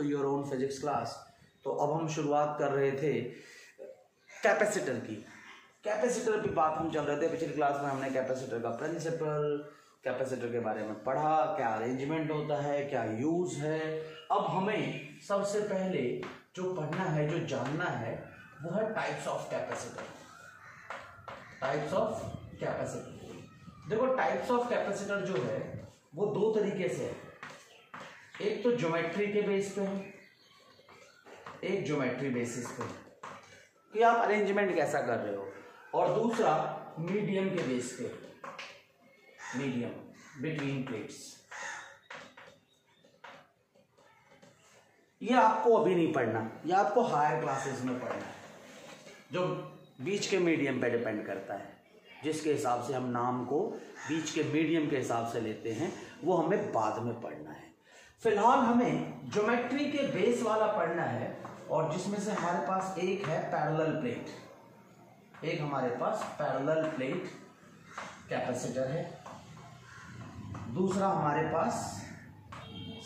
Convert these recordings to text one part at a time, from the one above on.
To your own physics class तो अब हम शुरुआत कर रहे थे कैपेसिटर की कैपेसिटर की बात हम चल रहे थे पिछली क्लास में हमने कैपेसिटर का प्रिंसिपल कैपेसिटर के बारे में पढ़ा क्या अरेंजमेंट होता है क्या यूज़ है अब हमें सबसे पहले जो पढ़ना है जो जानना है वो है types of capacitor types of capacitor देखो टाइप्स ऑफ कैपेसिटर जो है वो दो तरीके से है एक तो ज्योमेट्री के बेस पे है एक ज्योमेट्री बेसिस पे कि आप अरेंजमेंट कैसा कर रहे हो और दूसरा मीडियम के बेस पे मीडियम बिटवीन प्लेट्स ये आपको अभी नहीं पढ़ना ये आपको हायर क्लासेस में पढ़ना है जो बीच के मीडियम पे डिपेंड करता है जिसके हिसाब से हम नाम को बीच के मीडियम के हिसाब से लेते हैं वो हमें बाद में पढ़ना है फिलहाल हमें ज्योमेट्री के बेस वाला पढ़ना है और जिसमें से हमारे पास एक है पैरेलल प्लेट एक हमारे पास पैरेलल प्लेट कैपेसिटर है दूसरा हमारे पास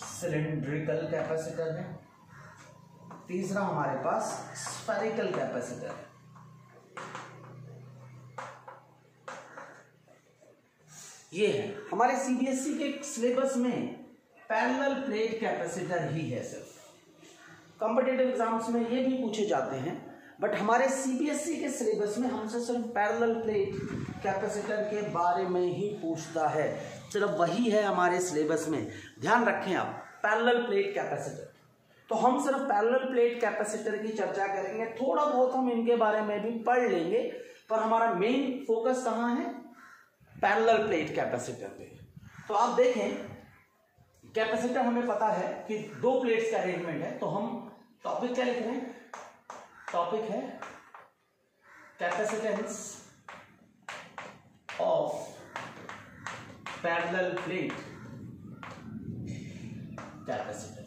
सिलेंड्रिकल कैपेसिटर है तीसरा हमारे पास स्फेरिकल कैपेसिटर है ये है हमारे सीबीएसई e के सिलेबस में पैरेलल प्लेट कैपेसिटर ही है सिर्फ कॉम्पिटेटिव एग्जाम्स में ये भी पूछे जाते हैं बट हमारे सीबीएसई e के सिलेबस में हमसे सिर्फ पैरेलल प्लेट कैपेसिटर के बारे में ही पूछता है सिर्फ वही है हमारे सिलेबस में ध्यान रखें आप पैरेलल प्लेट कैपेसिटर तो हम सिर्फ पैरेलल प्लेट कैपेसिटर की चर्चा करेंगे थोड़ा बहुत हम इनके बारे में भी पढ़ लेंगे पर हमारा मेन फोकस कहाँ है पैरेलल प्लेट कैपेसिटर पे तो आप देखें कैपेसिटर हमें पता है कि दो प्लेट्स का अरेंजमेंट है तो हम टॉपिक क्या लिख रहे हैं टॉपिक है capacitance of parallel plate capacitor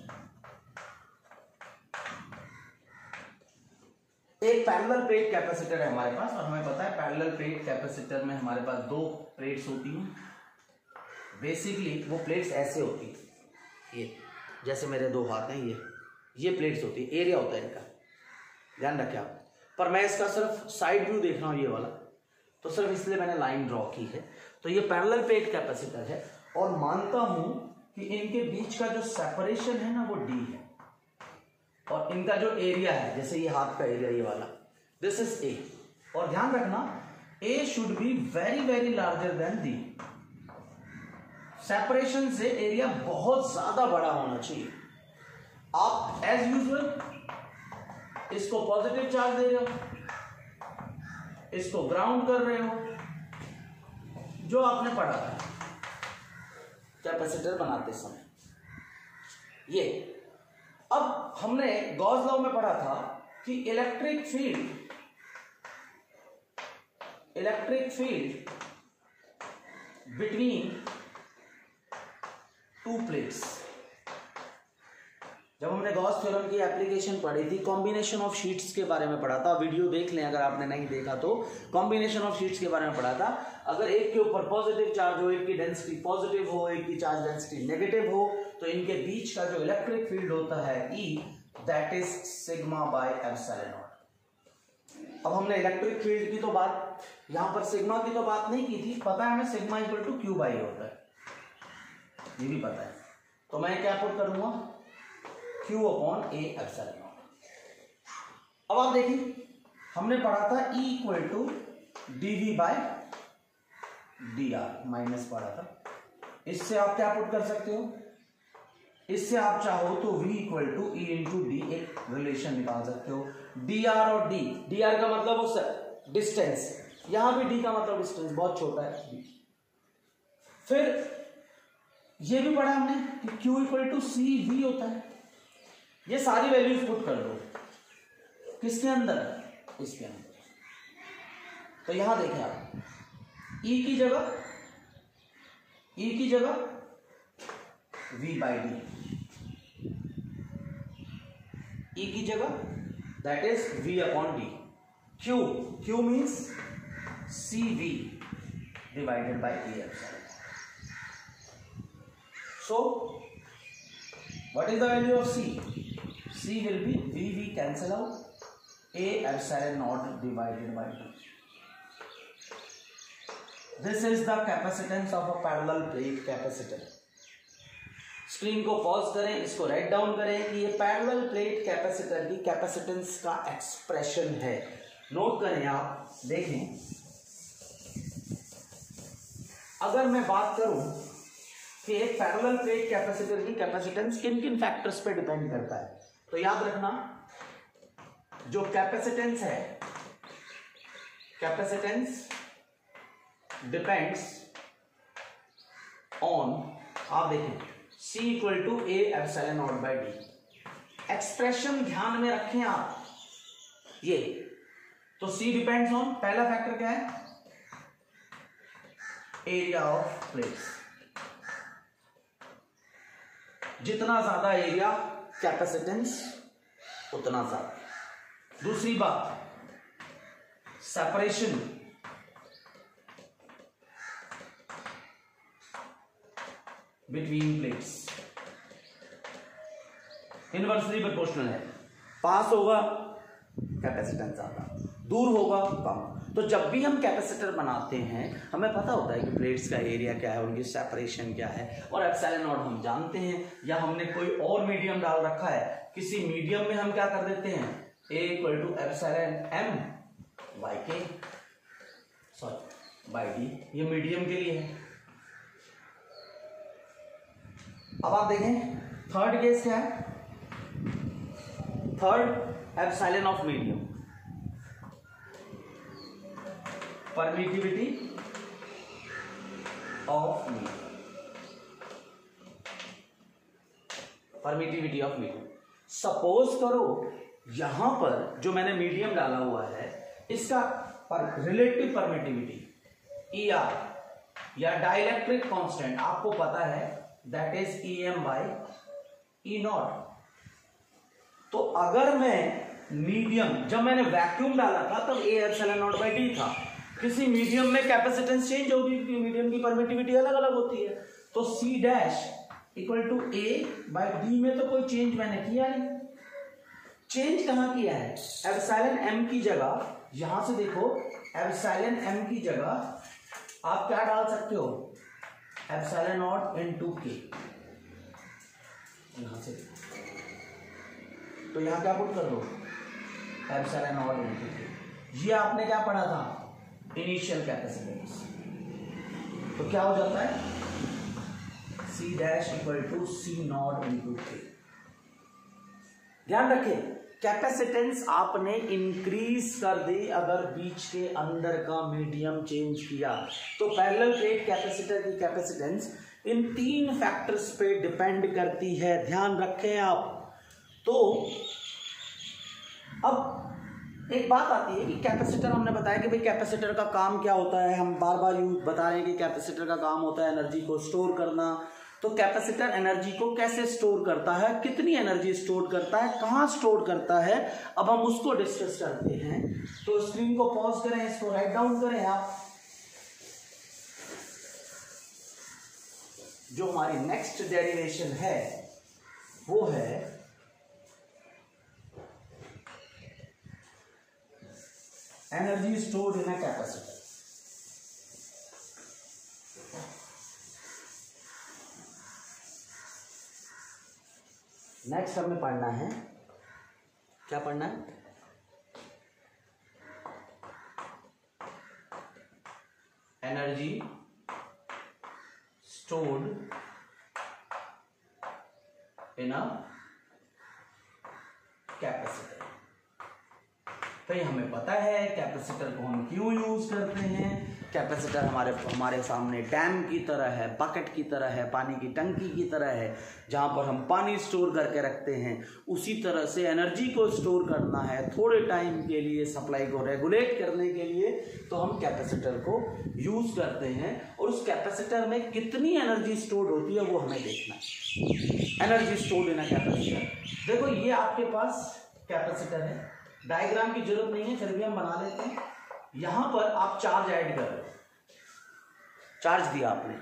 एक पैरेलल प्लेट कैपेसिटर है हमारे पास और हमें पता है पैरेलल प्लेट कैपेसिटर में हमारे पास दो प्लेट्स होती हैं बेसिकली वो प्लेट्स ऐसे होती हैं ये जैसे मेरे दो हाथ हैं ये ये प्लेट्स होती है एरिया होता है इनका ध्यान रखें आप पर मैं इसका सिर्फ साइड व्यू देख रहा हूँ ये वाला तो सिर्फ इसलिए मैंने लाइन ड्रॉ की है तो ये पैनल पेट कैपेसिटर है और मानता हूं कि इनके बीच का जो सेपरेशन है ना वो डी है और इनका जो एरिया है जैसे ये हाथ का एरिया ये वाला दिस इज ए और ध्यान रखना A should be very very larger than D separation से एरिया बहुत ज्यादा बड़ा होना चाहिए आप एज यूजल इसको पॉजिटिव चार्ज दे रहे हो इसको ग्राउंड कर रहे हो जो आपने पढ़ा था कैपेसिटर बनाते समय ये अब हमने गॉज लॉ में पढ़ा था कि electric field electric field between two plates जब हमने गॉस थ्योरम की एप्लीकेशन पढ़ी थी कॉम्बिनेशन ऑफ शीट्स के बारे में पढ़ा था वीडियो देख लें अगर आपने नहीं देखा तो कॉम्बिनेशन ऑफ शीट्स के बारे में पढ़ा था अगर एक के ऊपर पॉजिटिव चार्ज हो एक की डेंसिटी पॉजिटिव हो एक की चार्ज डेंसिटी नेगेटिव हो तो इनके बीच का जो इलेक्ट्रिक फील्ड होता है E that is sigma by epsilon not अब हमने इलेक्ट्रिक फील्ड की तो बात यहां पर सिग्मा की तो बात नहीं की थी पता है हमें sigma equal to Q by होता है ये भी पता है तो मैं क्या पुट कर दूंगा क्यू अपॉन ए एक्सल अब आप देखिए हमने पढ़ा था E equal to D V by D R minus पढ़ा था इससे आप क्या पुट कर सकते हो इससे आप चाहो तो v equal to E into D एक रिलेशन निकाल सकते हो डी आर और डी डी आर का मतलब उस डिस्टेंस यहां भी डी का मतलब डिस्टेंस बहुत छोटा है फिर ये भी पढ़ा हमने कि Q equal to C V होता है ये सारी वैल्यूज पुट कर लो किसके अंदर इसके अंदर तो यहां देखें आप ई e की जगह ई e की जगह वी बाई डी ई की जगह that is V upon D Q Q means C V divided by F epsilon So, what is the value of C? C will be V, V cancel out, A epsilon naught divided by 2. This is the capacitance of a parallel plate capacitor. Screen को pause करें इसको write down करें कि ये parallel plate capacitor की capacitance का expression है note करें आप देखें अगर मैं बात करूं फेज पैरेलल फेज कैपेसिटर की कैपेसिटेंस किन किन फैक्टर्स पे डिपेंड करता है तो याद रखना जो कैपेसिटेंस है कैपेसिटेंस डिपेंड्स ऑन आप देखें C equal to A epsilon not by D expression ध्यान में रखें आप ये तो C डिपेंड्स ऑन पहला फैक्टर क्या है एरिया ऑफ प्लेट्स जितना ज्यादा एरिया कैपेसिटेंस उतना ज्यादा दूसरी बात separation between plates inversely proportional है पास होगा कैपेसिटेंस ज्यादा दूर होगा कम तो जब भी हम कैपेसिटर बनाते हैं हमें पता होता है कि प्लेट्स का एरिया क्या है उनकी सेपरेशन क्या है और एप्सैलन और हम जानते हैं या हमने कोई और मीडियम डाल रखा है किसी मीडियम में हम क्या कर देते हैं A equal to epsilon M by K sorry by D ये मीडियम के लिए है अब आप देखें थर्ड केस क्या है third epsilon of medium permittivity of metre permittivity of metre suppose करो यहां पर जो मैंने मीडियम डाला हुआ है इसका पर, रिलेटिव परमिटिविटी ई आर या डायलैक्ट्रिक कांस्टेंट आपको पता है that is E M by E not तो अगर मैं मीडियम जब मैंने वैक्यूम डाला था तब A seven not by D था किसी मीडियम में कैपेसिटेंस चेंज होगी क्योंकि मीडियम की परमिटिविटी अलग अलग होती है तो C dash equal to A by B में तो कोई चेंज मैंने किया नहीं चेंज कहां किया है एबसाइलन एम की जगह यहां से देखो एबसाइलन एम की जगह आप क्या डाल सकते हो एबसाइलन नॉट इन टू के यहां से तो यहां क्या पुट कर दो एबसाइलन नॉट इन टू के ये आपने क्या पढ़ा था इनिशियल कैपेसिटेंस तो क्या हो जाता है C dash equal to C not into K ध्यान रखिए कैपेसिटेंस आपने इंक्रीज कर दी अगर बीच के अंदर का मीडियम चेंज किया तो पैरेलल प्लेट कैपेसिटर की कैपेसिटेंस इन तीन फैक्टर्स पे डिपेंड करती है ध्यान रखें आप तो अब एक बात आती है कि कैपेसिटर हमने बताया कि भाई कैपेसिटर का काम क्या होता है हम बार बार यूज बता रहे हैं कि कैपेसिटर का काम होता है एनर्जी को स्टोर करना तो कैपेसिटर एनर्जी को कैसे स्टोर करता है कितनी एनर्जी स्टोर करता है कहाँ स्टोर करता है अब हम उसको डिस्कस करते हैं तो स्क्रीन को पॉज करें इसको राइट डाउन करें आप जो हमारी नेक्स्ट डेरिवेशन है वो है energy store in a capacitor next हमें पढ़ना है क्या पढ़ना है energy stored in a capacitor भाई तो हमें पता है कैपेसिटर को हम क्यों यूज़ करते हैं कैपेसिटर हमारे हमारे सामने डैम की तरह है बकेट की तरह है पानी की टंकी की तरह है जहाँ पर हम पानी स्टोर करके रखते हैं उसी तरह से एनर्जी को स्टोर करना है थोड़े टाइम के लिए सप्लाई को रेगुलेट करने के लिए तो हम कैपेसिटर को यूज़ करते हैं और उस कैपेसिटर में कितनी एनर्जी स्टोर होती है वो हमें देखना है एनर्जी स्टोर लेना कैपेसिटर देखो ये आपके पास कैपेसिटर है डायग्राम की जरूरत नहीं है फिर भी हम बना लेते हैं यहां पर आप चार्ज ऐड कर रहे चार्ज दिया आपने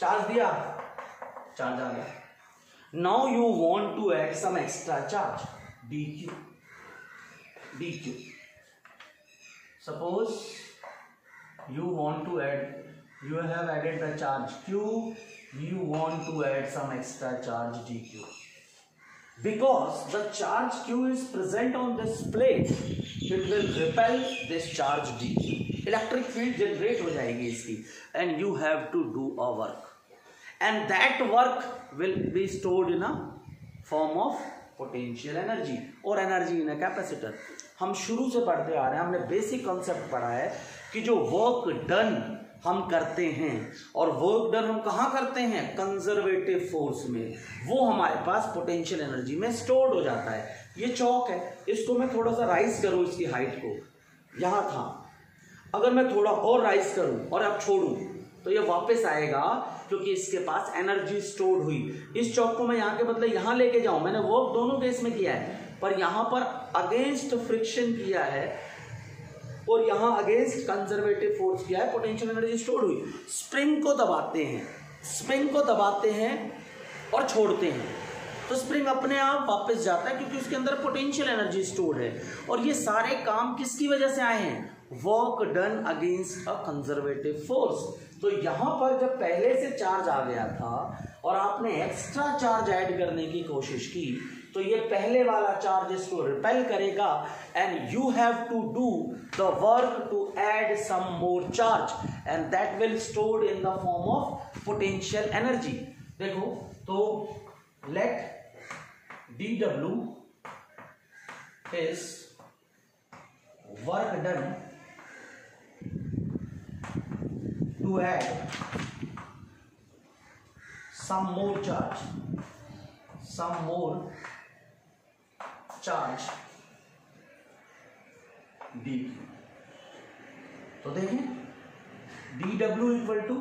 चार्ज दिया चार्ज आ गया now you want to add some extra charge D Q D Q you want to add you have added the charge Q you want to add some extra charge D Q because the charge q is present on this plate it will repel this charge d electric field generate ho jayegi iski and you have to do a work and that work will be stored in a form of potential energy और energy in a capacitor हम शुरू से पढ़ते आ रहे हैं हमने basic concept पढ़ा है कि जो वर्क डन हम करते हैं और वर्क डन हम कहाँ करते हैं कंजर्वेटिव फोर्स में वो हमारे पास पोटेंशियल एनर्जी में स्टोर्ड हो जाता है ये चौक है इसको मैं थोड़ा सा राइज करूँ इसकी हाइट को यहाँ था अगर मैं थोड़ा और राइज करूँ और अब छोड़ूँ तो ये वापस आएगा क्योंकि इसके पास एनर्जी स्टोर्ड हुई इस चौक को मैं यहाँ के बदले यहाँ लेके जाऊँ मैंने वर्क दोनों केस में किया है पर यहाँ पर अगेंस्ट फ्रिक्शन किया है और यहां अगेंस्ट कंजर्वेटिव फोर्स क्या है पोटेंशियल एनर्जी स्टोर हुई स्प्रिंग को दबाते हैं स्प्रिंग को दबाते हैं और छोड़ते हैं तो स्प्रिंग अपने आप वापस जाता है क्योंकि उसके अंदर पोटेंशियल एनर्जी स्टोर है और ये सारे काम किसकी वजह से आए हैं work done against a conservative force तो यहां पर जब पहले से चार्ज आ गया था और आपने एक्स्ट्रा चार्ज ऐड करने की कोशिश की तो ये पहले वाला चार्ज इसको रिपेल करेगा and you have to do the work to add some more charge and that will stored in the form of potential energy देखो तो let D W is work done to add some more charge some more charge D Q तो देखें D W equal to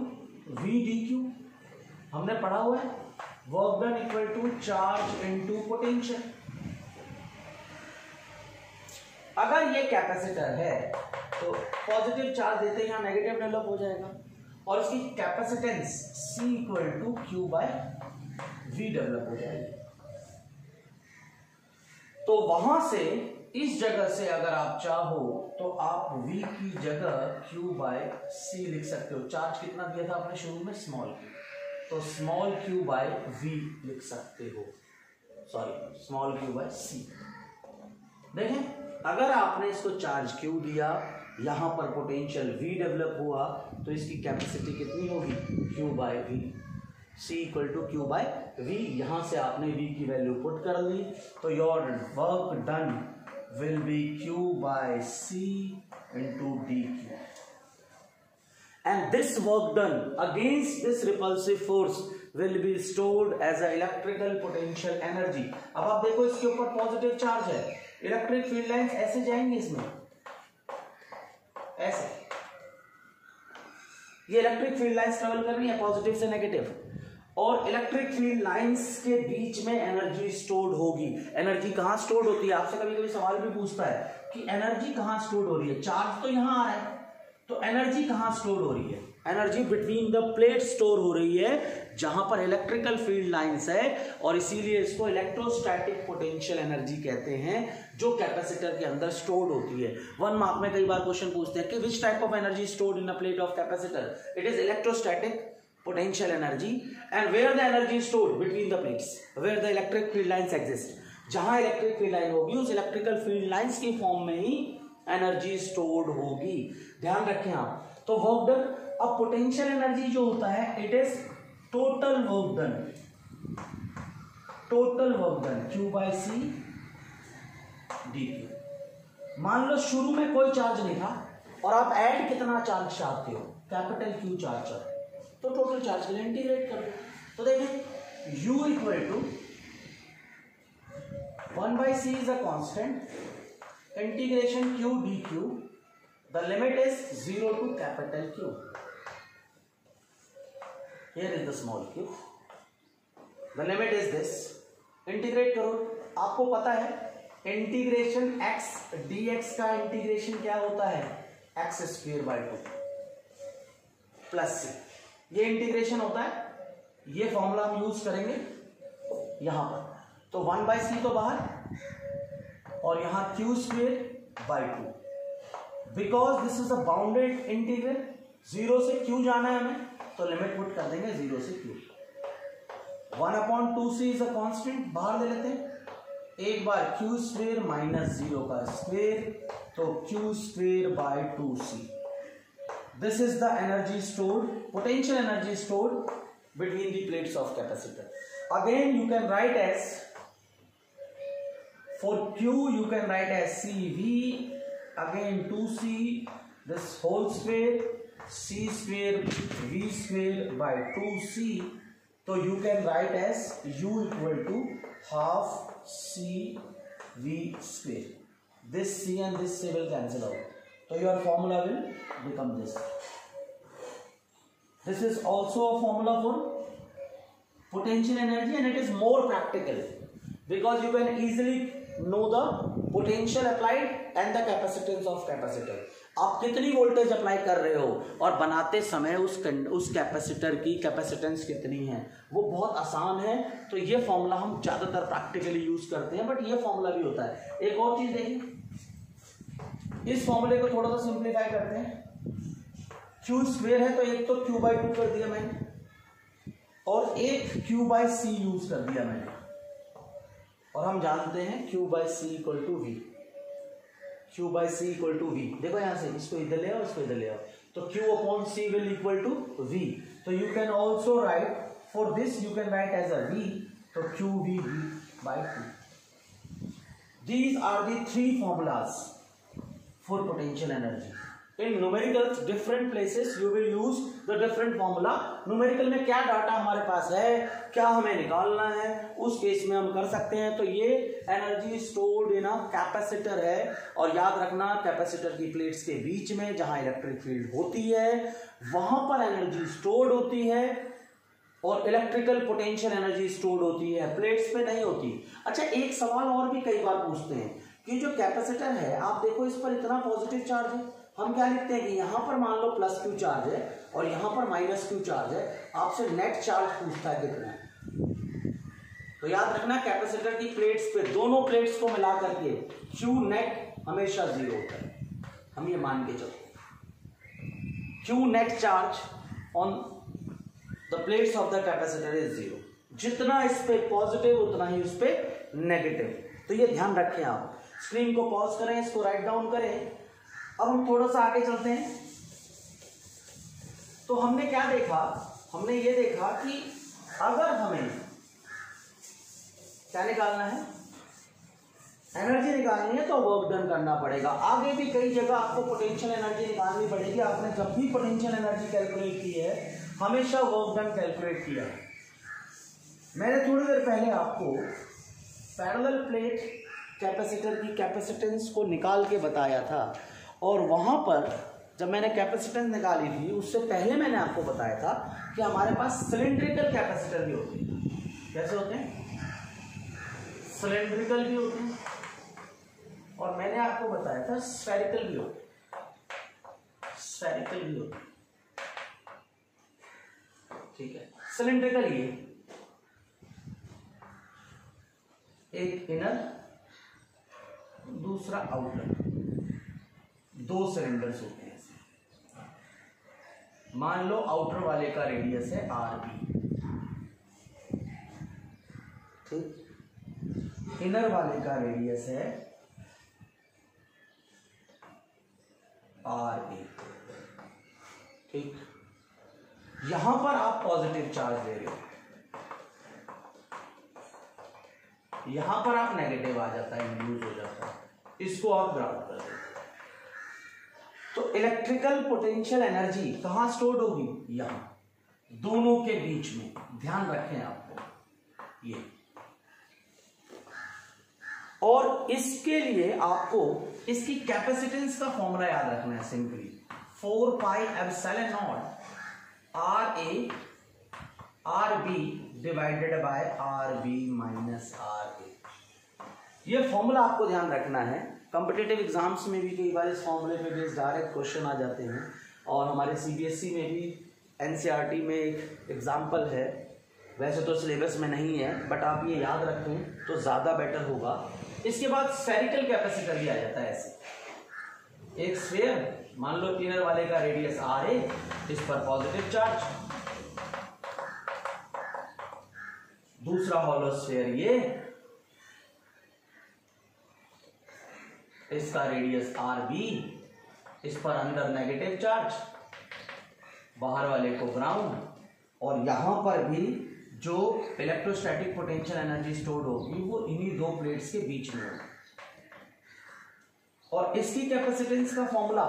V D Q हमने पढ़ा हुआ है work done equal to charge into potential अगर ये कैपेसिटर है तो पॉजिटिव चार्ज देते ही यहां नेगेटिव डेवलप हो जाएगा और उसकी capacitance C equal to Q by V develop हो जाएगी तो वहां से इस जगह से अगर आप चाहो तो आप v की जगह q बाय सी लिख सकते हो चार्ज कितना दिया था आपने शुरू में स्मॉल q तो स्मॉल q बाय v लिख सकते हो sorry small q by C देखें अगर आपने इसको चार्ज q दिया यहां पर पोटेंशियल v डेवलप हुआ तो इसकी कैपेसिटी कितनी होगी q by V C equal to Q by V यहाँ से आपने वी की वैल्यू पुट कर ली तो your work done will be Q by C into D Q and this work done against this repulsive force will be stored as a electrical potential energy अब आप देखो इसके ऊपर पॉजिटिव चार्ज है electric field line ऐसे जाएंगे इसमें ऐसे ये इलेक्ट्रिक फील्ड लाइन ट्रेवल कर रही है पॉजिटिव से नेगेटिव और इलेक्ट्रिक फील्ड लाइंस के बीच में एनर्जी स्टोर्ड होगी एनर्जी कहाँ स्टोर्ड होती है आपसे कभी कभी सवाल भी पूछता है कि एनर्जी कहाँ स्टोर्ड हो रही है चार्ज तो यहाँ आ रहा है तो एनर्जी कहाँ स्टोर हो रही है energy between the plate store हो रही है जहां पर इलेक्ट्रिकल फील्ड लाइंस है और इसीलिए इसको इलेक्ट्रोस्टैटिक पोटेंशियल एनर्जी कहते हैं जो कैपेसिटर के अंदर स्टोर्ड होती है वन मार्क में कई बार क्वेश्चन पूछते हैं कि which type of energy stored in plate of capacitor it is electrostatic potential energy and where the energy store between the plates where the electric field lines exist जहां electric field line होगी उस electrical field lines के form में ही energy stored होगी ध्यान रखें आप तो वर्क डन अब पोटेंशियल एनर्जी जो होता है it is total work done total work done Q by C D Q मान लो शुरू में कोई चार्ज नहीं था और आप ऐड कितना चार्ज चाहते हो कैपिटल क्यू चार्ज चाहते तो टोटल चार्ज के लिए इंटीग्रेट कर दो तो देखिए u equal to one by C is a constant integration q D Q the limit is zero to capital q here is the small q the limit is this integrate करो आपको पता है integration x dx का integration क्या होता है X square by two plus C ये integration होता है ये फॉर्मूला हम यूज करेंगे यहां पर तो वन बाई सी तो बाहर और यहां Q square by two because this is a bounded integral zero से क्यू जाना है हमें तो लिमिट पुट कर देंगे जीरो से Q one upon two C is a constant बाहर ले लेते हैं एक बार क्यू स्क्वेयर माइनस जीरो का स्क्वेयर तो Q square by two C This is the energy stored, potential energy stored between the plates of capacitor. Again, you can write as for Q, you can write as CV, again 2C, this whole square, C square, V square by 2C. So you can write as U equal to half C V square. This C and this C will cancel out. So your formula will become this. This is also a formula for potential energy and it is more practical because you can easily know the potential applied and the capacitance of capacitor. आप कितनी voltage apply कर रहे हो और बनाते समय उस उस कैपेसिटर की कैपेसिटेंस कितनी है वो बहुत आसान है तो ये फॉर्मूला हम ज़्यादातर प्रैक्टिकली यूज़ करते हैं बट ये फॉर्मूला भी होता है एक और चीज़ देखिए इस फॉर्मूले को थोड़ा सा सिंप्लीफाई करते हैं क्यू स्क्वेयर है तो एक तो क्यू बाई टू कर दिया मैंने और एक क्यू बाई सी यूज कर दिया मैंने और हम जानते हैं Q by C equal to V Q by C equal to V देखो यहां से इसको इधर ले आओ इसको इधर ले आओ तो Q upon C will equal to V तो you can also write for this you can write as a V तो Q V V by two these are the three formulas for potential energy in numericals different places you will use the different formula numerical में क्या data हमारे पास है क्या हमें निकालना है उस केस में हम कर सकते हैं तो ये energy stored in a capacitor है और याद रखना कैपेसिटर की प्लेट्स के बीच में जहां इलेक्ट्रिक फील्ड होती है वहां पर एनर्जी स्टोर्ड होती है और इलेक्ट्रिकल पोटेंशियल एनर्जी स्टोर्ड होती है प्लेट्स पे नहीं होती अच्छा एक सवाल और भी कई बार पूछते हैं कि जो कैपेसिटर है आप देखो इस पर इतना पॉजिटिव चार्ज है हम क्या लिखते हैं कि यहाँ पर मान लो प्लस क्यू चार्ज है और यहाँ पर माइनस क्यू चार्ज है आपसे नेट चार्ज पूछता है कितना है तो याद रखना कैपेसिटर की प्लेट्स पे दोनों प्लेट्स को मिला करके क्यू नेट हमेशा जीरो होता है हम ये मान के चलो Q net charge on the plates of the capacitor is zero जितना इस पे पॉजिटिव उतना ही उस पर नेगेटिव तो ये ध्यान रखें आप स्क्रीन को पॉज करें इसको राइट डाउन करें अब हम थोड़ा सा आगे चलते हैं तो हमने क्या देखा हमने ये देखा कि अगर हमें क्या निकालना है एनर्जी निकालनी है तो वर्क डन करना पड़ेगा आगे भी कई जगह आपको पोटेंशियल एनर्जी निकालनी पड़ेगी आपने जब भी पोटेंशियल एनर्जी कैलकुलेट की है हमेशा वर्क डन कैलकुलेट किया मैंने थोड़ी देर पहले आपको पैरेलल प्लेट कैपेसिटर की कैपेसिटेंस को निकाल के बताया था और वहाँ पर जब मैंने कैपेसिटेंस निकाली थी उससे पहले मैंने आपको बताया था कि हमारे पास सिलेंड्रिकल कैपेसिटर भी होते हैं कैसे होते हैं सिलेंड्रिकल भी होते हैं और मैंने आपको बताया था स्फेरिकल भी होते स्फेरिकल भी होते ठीक है सिलेंड्रिकल ये एक इनर दूसरा आउटर दो सिलेंडर्स होते हैं मान लो आउटर वाले का रेडियस है आर बी ठीक इनर वाले का रेडियस है आर ए ठीक यहां पर आप पॉजिटिव चार्ज दे रहे हो यहां पर आप नेगेटिव आ जाता है यूज हो जाता है इसको आप ग्राउंड कर दो तो इलेक्ट्रिकल पोटेंशियल एनर्जी कहां स्टोर्ड होगी यहां दोनों के बीच में ध्यान रखें आपको ये और इसके लिए आपको इसकी कैपेसिटेंस का फॉर्मूला याद रखना है simply four pi epsilon naught R A R B divided by R B minus R ये फॉर्मूला आपको ध्यान रखना है कॉम्पिटेटिव एग्जाम्स में भी कई बार इस फॉर्मूले पे बेस्ड डायरेक्ट क्वेश्चन आ जाते हैं और हमारे सीबीएसई e में भी एनसीईआरटी e में एक एग्ज़ाम्पल है वैसे तो सिलेबस में नहीं है बट आप ये याद रखें तो ज़्यादा बेटर होगा इसके बाद स्फेरिकल कैपेसिटर भी आ जाता है ऐसे एक स्फेयर मान लो प्लेनर वाले का रेडियस आर ए इस पर पॉजिटिव चार्ज दूसरा हॉलो स्फेयर ये इसका रेडियस आर बी इस पर अंदर नेगेटिव चार्ज बाहर वाले को ग्राउंड और यहां पर भी जो इलेक्ट्रोस्टैटिक पोटेंशियल एनर्जी स्टोर होगी वो इन्हीं दो प्लेट्स के बीच में होगी और इसकी कैपेसिटेंस का फॉर्मूला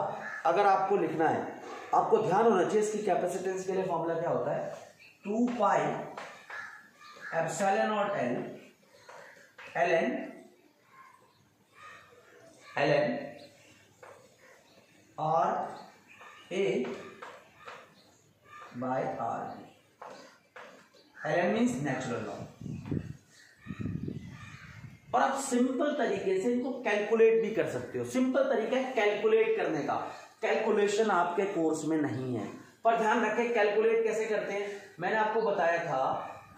अगर आपको लिखना है आपको ध्यान होना चाहिए इसकी कैपेसिटेंस के लिए फॉर्मूला क्या होता है टू पाई एप्सलन और L L N L N R A by R B L N means natural log और आप सिंपल तरीके से इनको कैलकुलेट भी कर सकते हो सिंपल तरीका है कैलकुलेट करने का कैलकुलेशन आपके कोर्स में नहीं है पर ध्यान रखें कैलकुलेट कैसे करते हैं मैंने आपको बताया था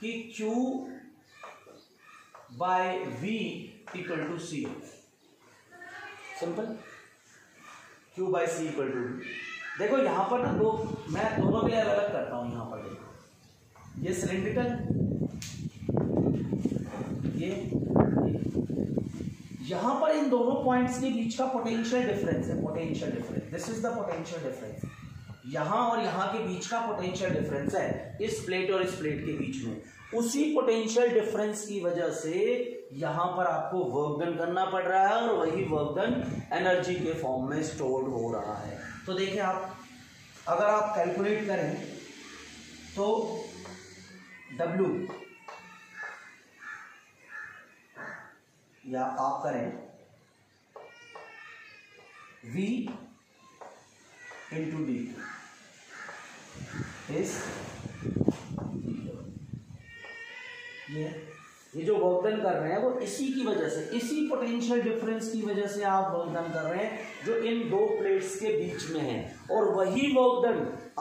कि Q by V equal to C simple Q by C equal to देखो यहाँ पर ना दो मैं दोनों लिए अलग अलग करता हूँ यहाँ पर देखो ये सिलेंड्रिकल ये, ये यहाँ पर इन दोनों पॉइंट्स के बीच का पोटेंशियल डिफरेंस है potential difference this is the potential difference यहाँ और यहाँ के बीच का पोटेंशियल डिफरेंस है इस प्लेट और इस प्लेट के बीच में उसी पोटेंशियल डिफरेंस की वजह से यहाँ पर आपको वर्क डन करना पड़ रहा है और वही वर्क डन एनर्जी के फॉर्म में स्टोर हो रहा है तो देखिए आप अगर आप कैलकुलेट करें तो W या आप करें V इंटू डी इस ये ये जो वर्कडन कर रहे हैं वो इसी की वजह से इसी पोटेंशियल डिफरेंस की वजह से आप वर्कडन कर रहे हैं जो इन दो प्लेट्स के बीच में है और वही वर्कडन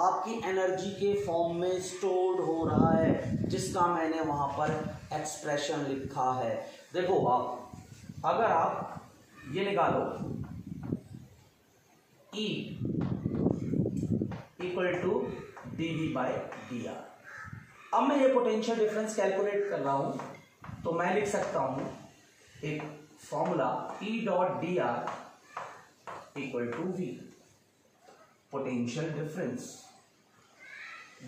आपकी एनर्जी के फॉर्म में स्टोर्ड हो रहा है जिसका मैंने वहां पर एक्सप्रेशन लिखा है देखो आप अगर आप ये निकालो E equal to D V by D R अब मैं ये पोटेंशियल डिफरेंस कैलकुलेट कर रहा हूं तो मैं लिख सकता हूं एक formula E dot D R equal to V potential difference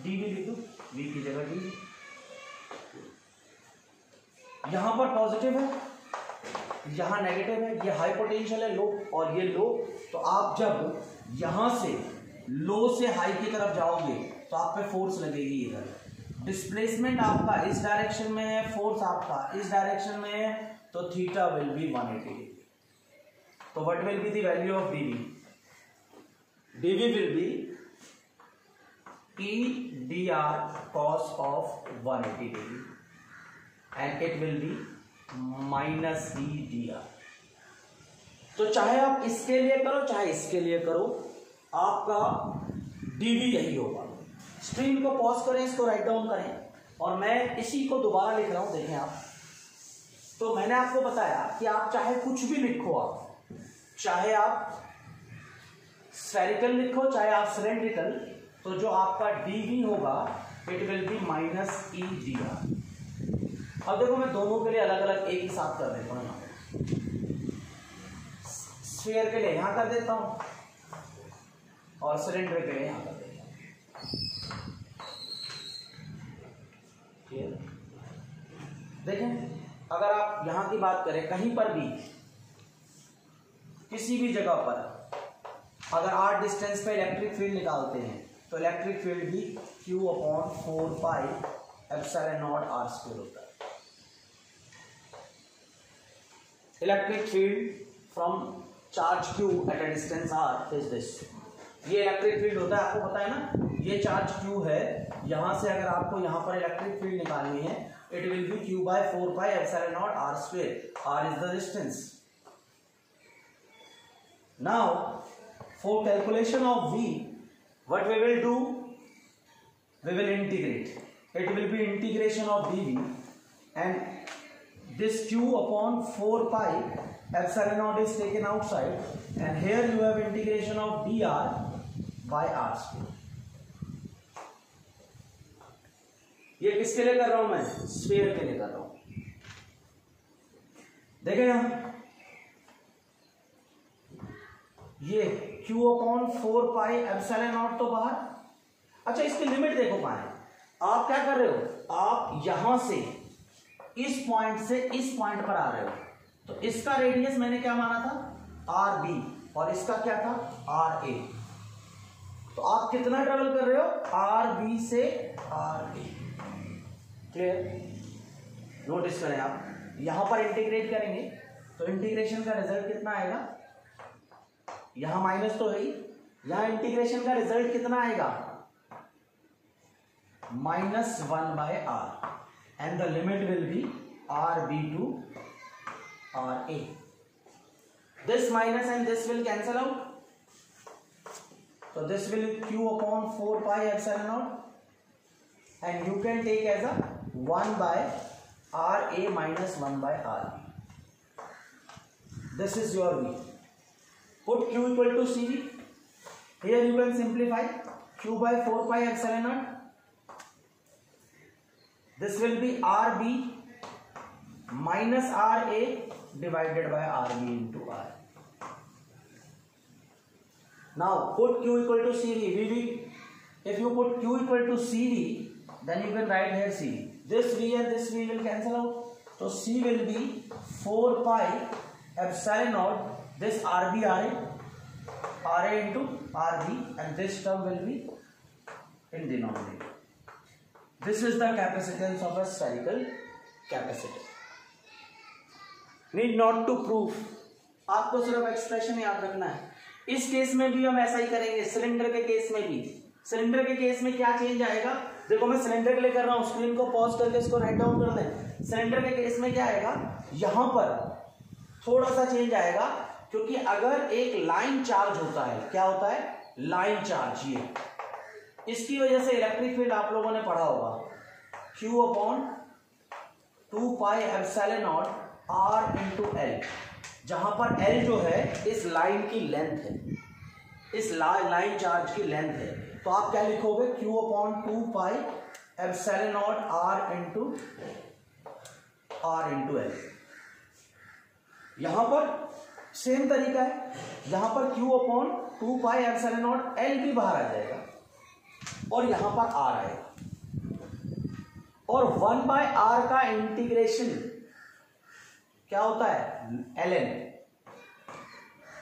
D भी लिख दो वी की जगह डी यहां पर पॉजिटिव है यहां नेगेटिव है ये हाई पोटेंशियल है लो और ये लो तो आप जब यहां से लो से हाई की तरफ जाओगे तो आप पे फोर्स लगेगी इधर डिस्प्लेसमेंट आपका इस डायरेक्शन में है फोर्स आपका इस डायरेक्शन में है तो थीटा विल बी 180 डिग्री तो what will be the value of DV DV will be E D R cos of 180 degree and it will be minus E D R तो चाहे आप इसके लिए करो चाहे इसके लिए करो आपका डीवी यही होगा स्ट्रीम को पॉज करें इसको राइट डाउन करें और मैं इसी को दोबारा लिख रहा हूं देखें आप तो मैंने आपको बताया कि आप चाहे कुछ भी लिखो आप चाहे आप स्फेरिकल लिखो चाहे आप सिलेंड्रिकल तो जो आपका डी वी होगा it will be minus E D R अब देखो मैं दोनों के लिए अलग अलग एक ही साथ कर देता हूं यहाँ स्फीयर के लिए यहां कर देता हूं और सिलेंडर के लिए कर देखें अगर आप यहां की बात करें कहीं पर भी किसी भी जगह पर अगर आठ डिस्टेंस पे इलेक्ट्रिक फील्ड निकालते हैं तो इलेक्ट्रिक फील्ड भी Q upon four pi epsilon naught R square होता है electric field from charge q at a distance R is this ये इलेक्ट्रिक फील्ड होता है आपको पता है ना ये चार्ज q है यहां से अगर आपको यहां पर इलेक्ट्रिक फील्ड निकालनी है it will be Q by four by epsilon naught R square R is the distance now for calculation of V what V will do V will integrate it will be integration of D V and this Q upon four pi epsilon naught is taken outside and here you have integration of D R by R square ये किसके लिए कर रहा हूं मैं spare के लिए कर रहा हूं देखे हम ये Q upon four pi epsilon naught तो बाहर अच्छा इसकी लिमिट देखो पाए आप क्या कर रहे हो आप यहां से इस पॉइंट से इस पॉइंट पर आ रहे हो तो इसका रेडियस मैंने क्या माना था आर बी और इसका क्या था आर ए तो आप कितना ट्रेवल कर रहे हो आर बी से आर ए क्लियर नोटिस करें आप यहां पर इंटीग्रेट करेंगे तो इंटीग्रेशन का रिजल्ट कितना आएगा यहां माइनस तो है ही यहां इंटीग्रेशन का रिजल्ट कितना आएगा minus one by R and the limit will be R B to R A this minus and this will cancel out तो this will Q upon four pi epsilon naught and you can take as a 1 by RA minus 1 by RB. This is your V. Put Q equal to CV. Here you can simplify Q by 4 pi epsilon naught. This will be RB minus RA divided by RB into R. Now put Q equal to CV. If you put Q equal to CV, then you can write here CV. this v and this v will cancel out so c will be 4 pi epsilon naught this rb r a into rb and this term will be in denominator this is the capacitance of a spherical capacitor need not to prove आपको सिर्फ expression याद रखना है इस case में भी हम ऐसा ही करेंगे सिलेंडर के केस में भी सिलेंडर के केस में क्या चेंज आएगा देखो मैं सिलेंडर के लिए कर रहा हूँ स्क्रीन को पॉज करके इसको राइट डाउन कर दें सिलेंडर के केस में क्या आएगा यहाँ पर थोड़ा सा चेंज आएगा क्योंकि अगर एक लाइन चार्ज होता है क्या होता है लाइन चार्ज ये इसकी वजह से इलेक्ट्रिक फील्ड आप लोगों ने पढ़ा होगा Q upon two pi epsilon naught R into L जहां पर L जो है इस लाइन की लेंथ है इस लाइन चार्ज की लेंथ है तो आप क्या लिखोगे Q upon two pi epsilon naught R into R into L यहां पर सेम तरीका है यहां पर Q upon two pi epsilon naught L भी बाहर आ जाएगा और यहां पर R आएगा और वन बाय आर का इंटीग्रेशन क्या होता है एल एन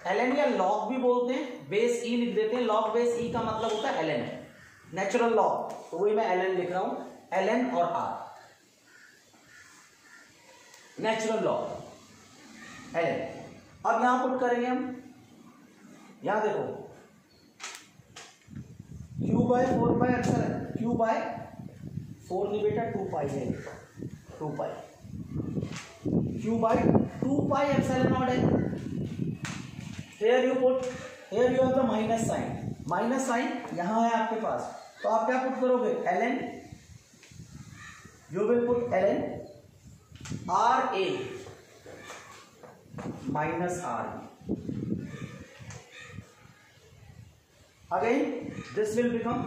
एल या लॉग भी बोलते हैं बेस ई e लिख देते हैं लॉग बेस ई का मतलब होता है एल एन नेचुरल लॉग तो वही मैं एल एन लिख रहा हूं एल एन और R natural log L N अब यहां पुट करेंगे हम यहां देखो Q by four by epsilon Q by four नहीं बेटा टू पाई है two pi Q by two pi epsilon naught है here you put here you है माइनस साइन माइनस साइन यहां है आपके पास तो आप क्या पुट करोगे L N you will put L N R A minus R again this will become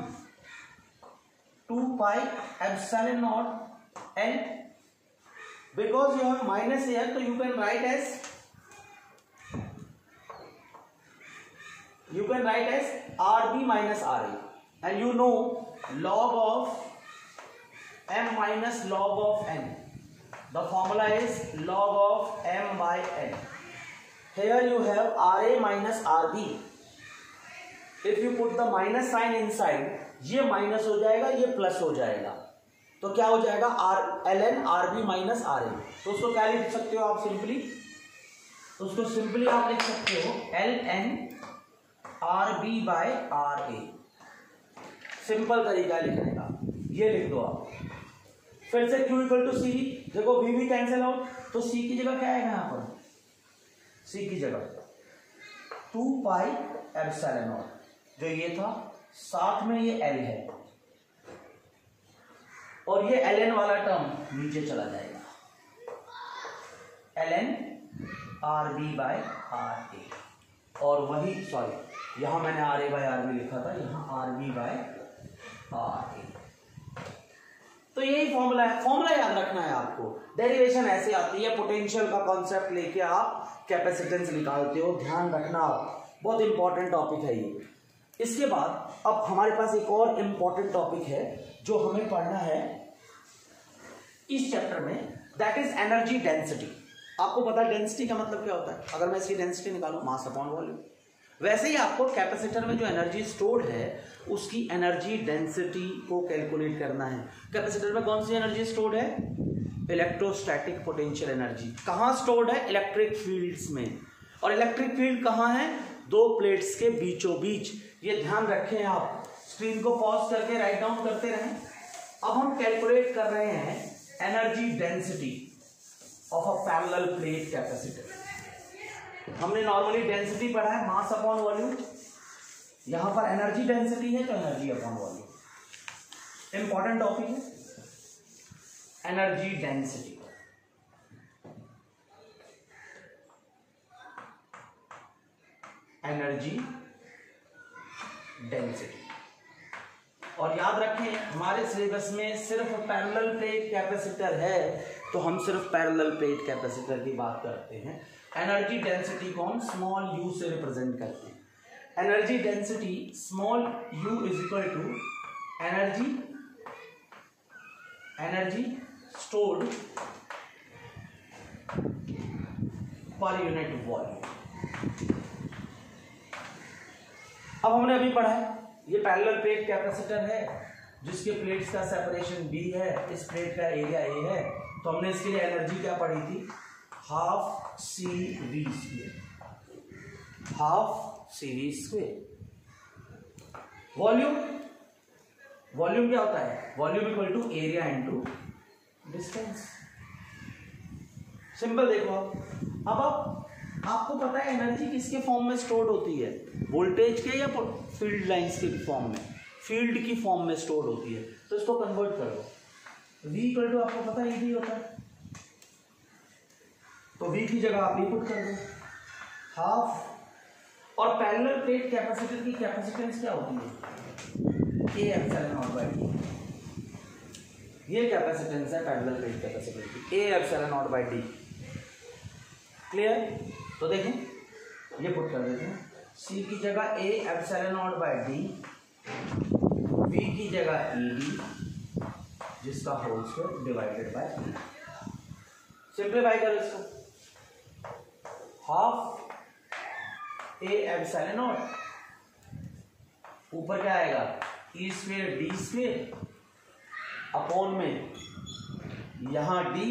two pi epsilon naught N because you have minus R तो you can write as you can write as rb minus ra and you know log of m minus log of n the formula is log of m by n here you have ra minus rb if you put the minus sign inside ये minus हो जाएगा ये plus हो जाएगा तो क्या हो जाएगा R L N R B minus R A तो उसको क्या लिख सकते हो आप सिंपली उसको सिंपली आप लिख सकते हो L N R B by R A simple तरीका लिखने का ये लिख दो आप फिर से क्यू इक्वल टू सी देखो वी भी कैंसिल आउट तो सी की जगह क्या आएगा यहां पर सी की जगह टू पाई एप्सिलॉन नॉट जो ये था साथ में ये एल है और ये एल एन वाला टर्म नीचे चला जाएगा L N R B by R A और वही सॉरी यहां मैंने R A by R B लिखा था यहां R B by R A तो यही फॉर्मूला है फॉर्मूला याद रखना है आपको डेरिवेशन ऐसे आती है पोटेंशियल का कॉन्सेप्ट लेके आप कैपेसिटेंस निकालते हो ध्यान रखना आप बहुत इंपॉर्टेंट टॉपिक है ये इसके बाद अब हमारे पास एक और इंपॉर्टेंट टॉपिक है जो हमें पढ़ना है इस चैप्टर में दैट इज एनर्जी डेंसिटी आपको पता है डेंसिटी का मतलब क्या होता है अगर मैं इसकी डेंसिटी निकालू मास अपॉन वॉल्यूम वैसे ही आपको कैपेसिटर में जो एनर्जी स्टोर्ड है उसकी एनर्जी डेंसिटी को कैलकुलेट करना है कैपेसिटर में कौन सी एनर्जी स्टोर्ड है इलेक्ट्रोस्टैटिक पोटेंशियल एनर्जी कहाँ स्टोर्ड है इलेक्ट्रिक फील्ड्स में और इलेक्ट्रिक फील्ड कहाँ है दो प्लेट्स के बीचों बीच ये ध्यान रखें आप स्क्रीन को पॉज करके राइट डाउन करते रहें अब हम कैलकुलेट कर रहे हैं energy density of a parallel plate capacitor हमने नॉर्मली डेंसिटी पढ़ा है मास अपॉन वॉल्यूम यहां पर एनर्जी डेंसिटी है तो energy upon volume important topic है एनर्जी डेंसिटी एनर्जी डेंसिटी और याद रखें हमारे सिलेबस में सिर्फ पैरेलल प्लेट कैपेसिटर है तो हम सिर्फ पैरेलल प्लेट कैपेसिटर की बात करते हैं एनर्जी डेंसिटी को हम स्मॉल यू से रिप्रेजेंट करते हैं energy density small U is equal to energy energy stored per unit volume अब हमने अभी पढ़ा है ये पैरेलल प्लेट कैपेसिटर है जिसके प्लेट्स का सेपरेशन बी है इस प्लेट का एरिया ए है तो हमने इसके लिए एनर्जी क्या पढ़ी थी half C V square half C V square volume volume क्या होता है volume equal to area into distance simple देखो अब आप आपको पता है एनर्जी किसके फॉर्म में स्टोर्ड होती है वोल्टेज के या फील्ड लाइंस के फॉर्म में फील्ड की फॉर्म में स्टोर्ड होती है तो इसको कन्वर्ट करो वी इक्वल टू आपको पता है ई होता है तो वी की जगह आप ई पुट कर दें हाफ और पैरेलल प्लेट कैपेसिटर की कैपेसिटेंस क्या होती है के M epsilon naught by D ये कैपेसिटेंस है पैरेलल प्लेट कैपेसिटर की A F epsilon naught by D clear तो देखें ये पुट कर देते हैं सी की जगह A F epsilon naught by D B की जगह ई e डी जिसका whole's square divided by simplify करो इसको हाफ ए एप्सिलॉन नॉट ऊपर क्या आएगा E square D square upon में यहां डी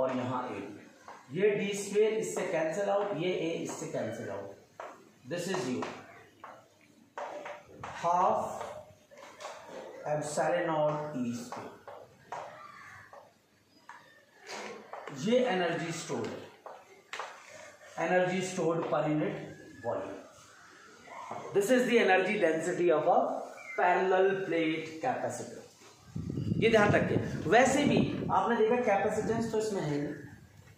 और यहां ए ये डी स्क्वेयर इससे कैंसिल आउट ये ए इससे cancel out this is U half epsilon naught E square ये एनर्जी स्टोर है energy stored per unit volume. This is the energy density of a parallel plate capacitor. ये ध्यान रखिए वैसे भी आपने देखा कैपेसिटेंस तो इसमें है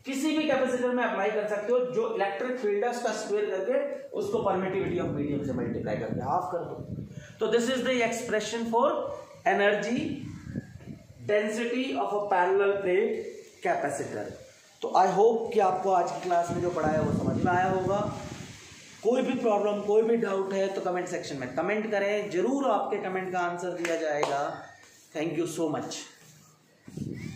किसी भी कैपेसिटर में अप्लाई कर सकते हो जो इलेक्ट्रिक फील्ड है उसका स्क्वेयर करके उसको परमिटिविटी ऑफ मीडियम से मल्टीप्लाई करके हाफ कर दो तो this is the expression for energy density of a parallel plate capacitor तो आई होप कि आपको आज की क्लास में जो पढ़ाया वो समझ में आया होगा कोई भी प्रॉब्लम कोई भी डाउट है तो कमेंट सेक्शन में कमेंट करें ज़रूर आपके कमेंट का आंसर दिया जाएगा थैंक यू सो मच